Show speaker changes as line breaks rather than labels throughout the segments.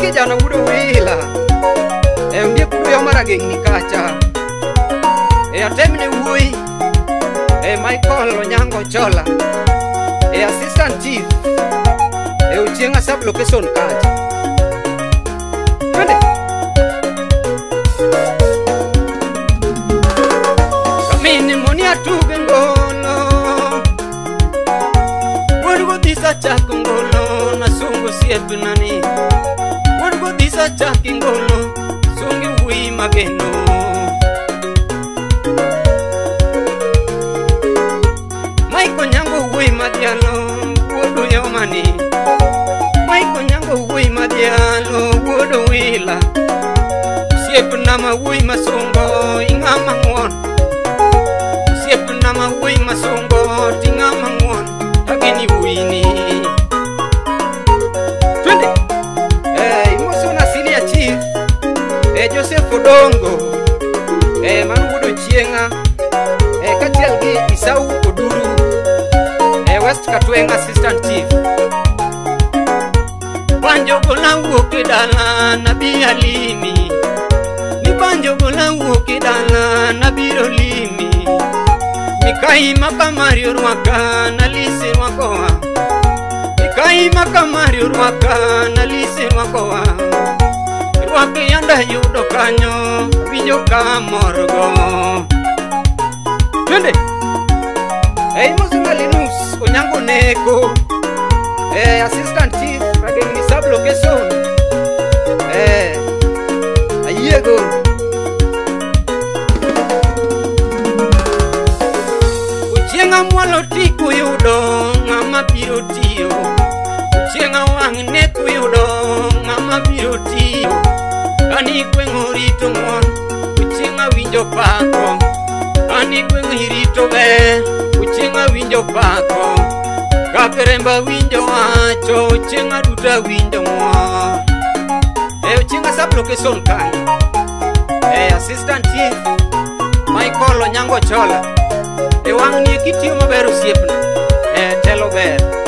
kijana udo wila E eh, undie kuruyo marage inikacha E eh, atemine uwi E eh, Michael Onyango Chola E assistant chief E uchienga sub location kacha Kande Kamini moni atuge ngolo Wadugo tisa chako ngolo Nasungo siyepi nani muchacha kingolo sungi wi mageno maiko nyango wi madialo wodo yomani maiko nyango wi madialo wodo wila siep nama wi masongo ingama ngwon siep nama wi masongo tingama ngwon takeni wini udongo e eh, manu budo chienga e eh, kati algi isau oduru eh, e west katuenga assistant chief banjo kona ukidala nabi alini ni banjo kona ukidala e nabiro lini mikai mapa mario rwaka na lisi rwakoa mikai maka mario rwaka na lisi rwakoa Bagi yang dah yudo kanyo Winyo kamorgo Yonde Hei eh, musika linus Unyangu neko Hei eh, assistant chief Bagi ini sub location Hei eh, Ayego Uchie ngamualo tiku yudo Ngama piro tiyo Uchie ngawangi neku yudo Ngama piro tiyo ani gweng' orito ng'uon uchieng' awinjo pako ani gweng' irito ber uchieng' awinjo pako kaperemba winjo wacho uchieng' aduto awinjo ng'uon e eh, uchieng' asap location kanyo e eh, assistant chief michael onyango chola e wang' ni ekitiyo maber osiepna e telo ber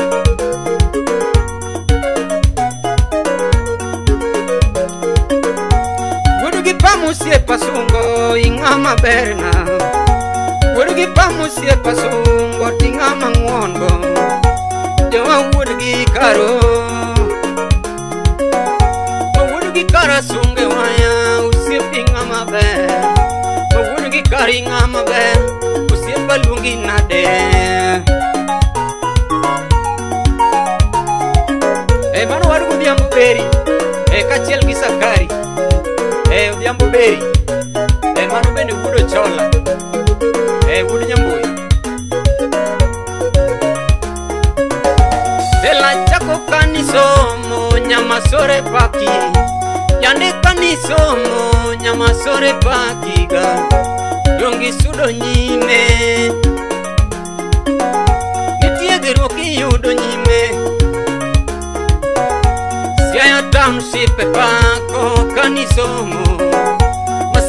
musie pasungo ing'ama berna Wurgi pa musie pasungo ting'ama ngondo jowa wurgi karo Wurgi kara sunge waya usiep ing'ama ber mawuodgi kar ing'ama ber usiepa luongi nade e mano wadgodhiambo beri e kachiel gi sakari odhiambo beri e eh, mano bende wudo chola e eh, wudo nyamboi dela chako kanisomo nyamasore paki yande kanisomo nyamasore pakiga dongi sudo nyime Township Bank of Kanisomo.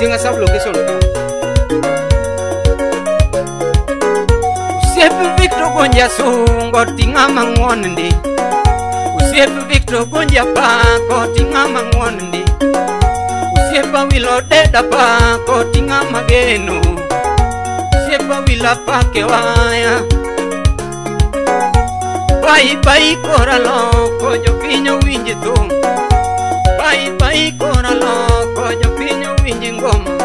tinha essa location cara. Sempre Victor Gonja sungo tinha mangon ndi. Sempre Victor Gonja pa ko tinha mangon ndi. Sempre Willa deda pa ko tinha mageno. Sempre Willa pa ke waya. Pai pai coraloko yo pinyo winjito. Pai pai coraloko 经过。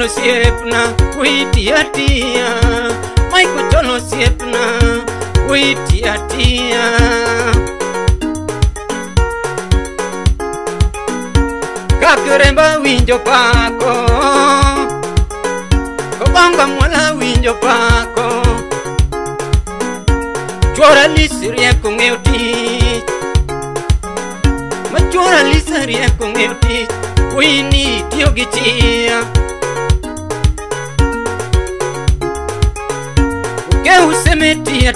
cholo siepna kuitia tia maiku cholo siepna kuitia tia kakuremba winjo pako kobanga mwala winjo pako chora lisiria kungeo tich machora lisiria kungeo tich kuini tiyo gichia uke useme tia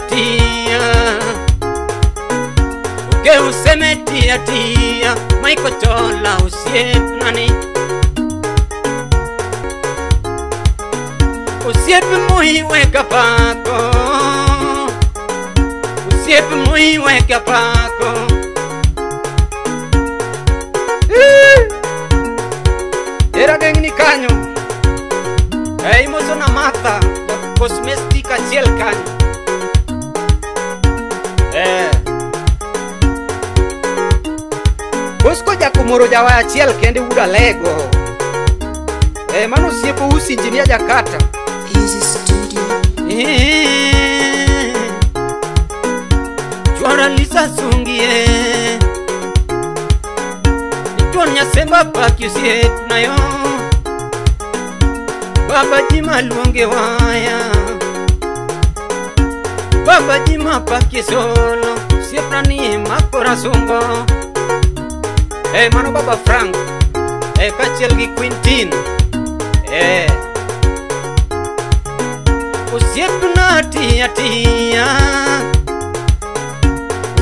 uke useme tia Maiko chola usie nani usiep weka pako, usiep weka pako Era geng ni kanyo, hey mozo na mata, kosmesta mpaka jelkani eh. usko jakumoro jawa achiel kende uda lego eh, mano osiepo usi injinia jakata chwana lisasungie itwon nyasemba pakiusie tunayo baba ji maluonge waya Papa Jim eh, Papa que solo siempre anima corazón bo. Hey mano Papa Frank, hey eh, Cachel y Quintin, hey. Eh. Siempre una tía tía,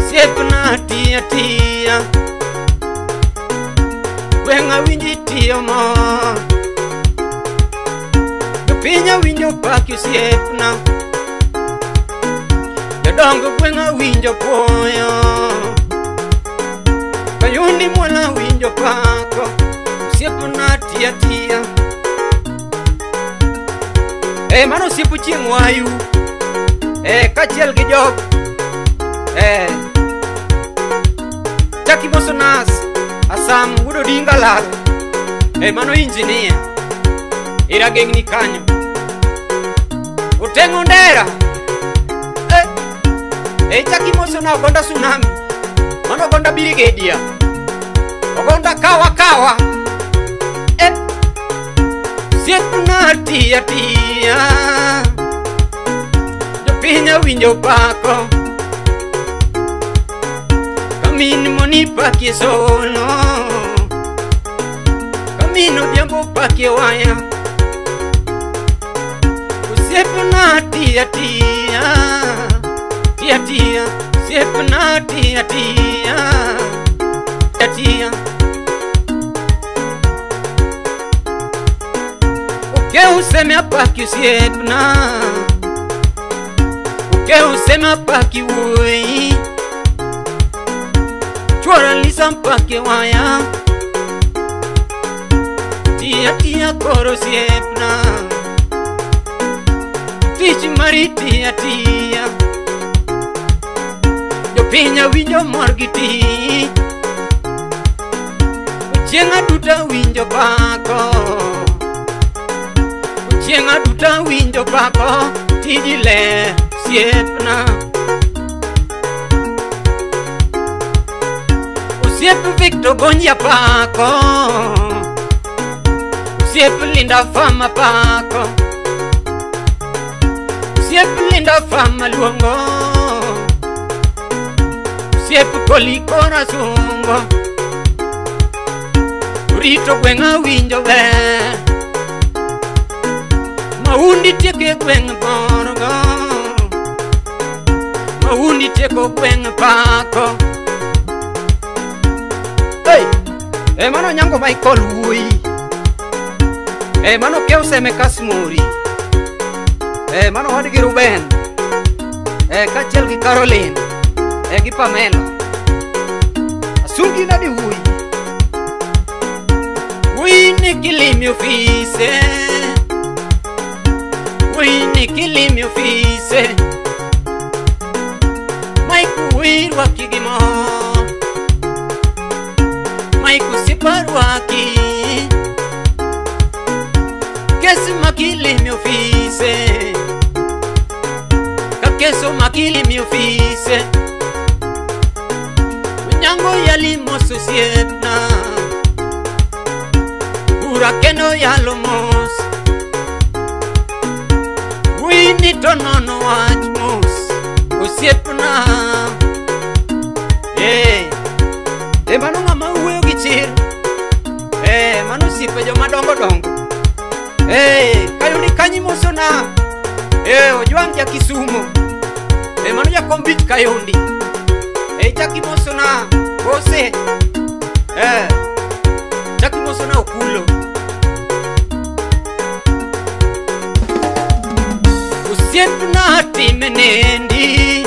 siempre una tía tía. Venga winji tío mo. Pinya winyo pa kyu siepna jodongo gweng' awinjo poyo kayundi mwana awinjo pako osiepona tiya tiya e mano osiepo chieng' wayu e kaachiel gi jok e chaki moso nas asam wudo dingalal e mano injinia iragengni kanyo oteng'o ndera echa kimosyona okonda tsunami mana okonda birigedia okonda kawa kawa eh. tia tia Jopinya winyo pako kamin pake sono kamin diambo pake waya tia tia अपना टिया टिया टटिया ओ के उसे में अपा की उसे अपना ओ के उसे में अपा की वोई छोरा लिसम पके वाया टिया टिया करो सी अपना टीच मरी टिया टिया piny awinjo morgi tich chieng' aduta winjo pako chieng' aduta winjo pako tiji le siepna osiep victor gonya pako osiep linda fama pako osiep linda fama luongo se pukoli kora sungo Urito kwenga winjo ve Maundi teke kwenga borgo Maundi teko kwenga pako Hey! Emano nyango Michael Wui Emano keo seme kasmuri Emano hadigiru ben Eh, kacil ki Caroline. Pega pra mena. Açúcar de ui. Ui, niquili, meu fiz. Ui, niquili, meu fiz. Mai cuiro aqui de mó. Mai cu se paro aqui. Que se maquile, meu fiz. Que sou maquile, meu fiz. Que sou maquile, meu yalimo susietna urakeno yalomos wini to nono wach mos osiepna eh e mano mama wuoyo gi chir eh mano pues yo madongo dongo eh kayuni kanyimosona eh ojwang' eh, ya kisumo e mano jakombich kayundi e eh, chakimosona Você É Já que você não é o culo O sempre na arte menendi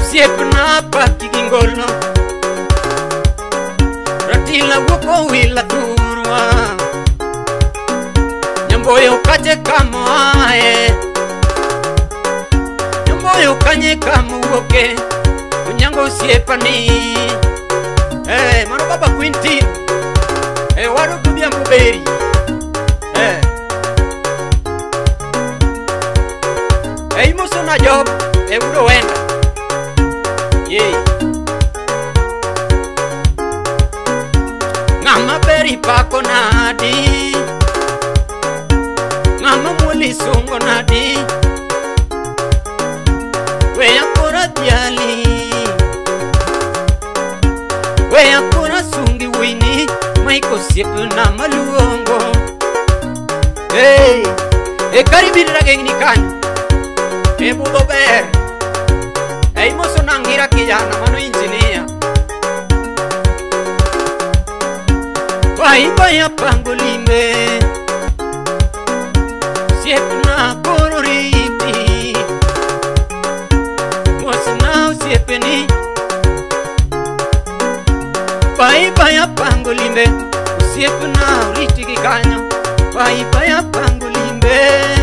O sempre na parte que engolou Pra ti lá o povo e lá turma Nhamboi o cate camae Nhamboi o canhe camu o que Nhamboi o canhe camu o que mango siepani Eh, mano baba quinti Eh, wano kubia mberi Eh Eh, imo sona job Eh, udo wenda Yeah Ngama beri pako nadi Ngama mwili sungo nadi Ngama mwili sungo nadi we akora sungi wini maiko siepe na maluongo e karibirira geng ni kanyo e budho ber e imoso nangira kijana mano injinia waimbaya pango limbe siepe usiku na ulitikikanya paipaya pangu limbe